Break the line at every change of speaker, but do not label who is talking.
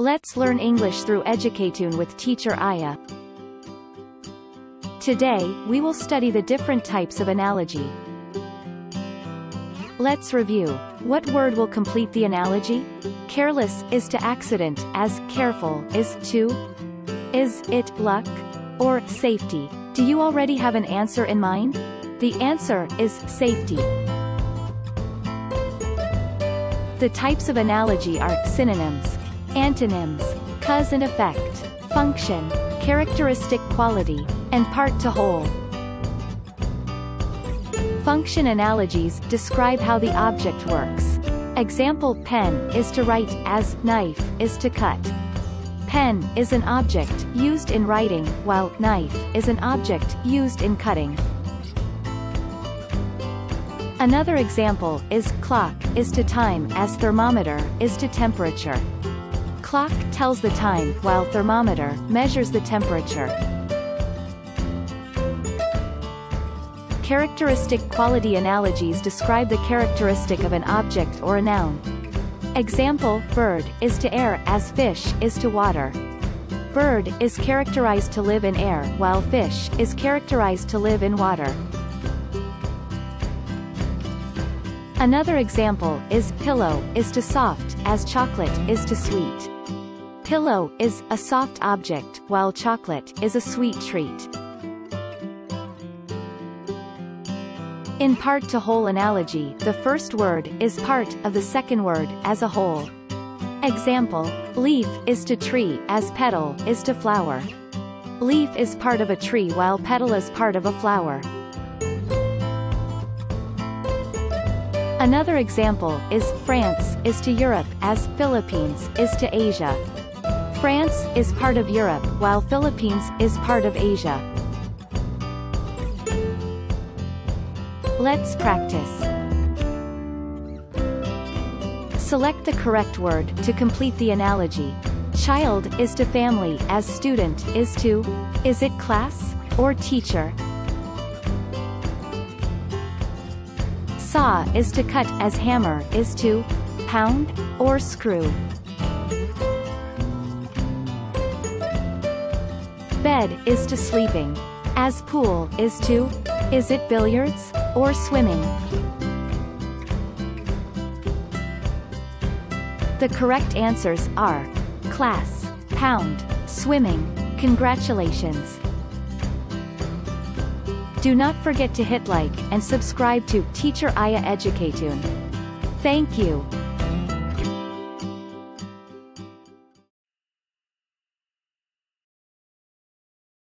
Let's learn English through Educatoon with teacher Aya. Today, we will study the different types of analogy. Let's review. What word will complete the analogy? Careless is to accident, as careful is to is it luck or safety. Do you already have an answer in mind? The answer is safety. The types of analogy are synonyms, antonyms, cause and effect, function, characteristic quality, and part to whole. Function analogies describe how the object works. Example pen is to write as knife is to cut. Pen is an object used in writing, while knife is an object used in cutting. Another example is clock is to time as thermometer is to temperature. Clock tells the time, while thermometer measures the temperature. Characteristic quality analogies describe the characteristic of an object or a noun. Example, bird is to air as fish is to water. Bird is characterized to live in air, while fish is characterized to live in water. Another example is pillow is to soft, as chocolate is to sweet. Pillow is a soft object, while chocolate is a sweet treat. In part to whole analogy, the first word is part of the second word as a whole. Example, leaf is to tree as petal is to flower. Leaf is part of a tree while petal is part of a flower. Another example is France is to Europe as Philippines is to Asia. France is part of Europe while Philippines is part of Asia. Let's practice. Select the correct word to complete the analogy. Child is to family as student is to is it class or teacher Saw is to cut as hammer is to pound or screw. Bed is to sleeping. As pool is to is it billiards or swimming? The correct answers are class, pound, swimming. Congratulations. Do not forget to hit like and subscribe to Teacher Aya Educatoon. Thank you.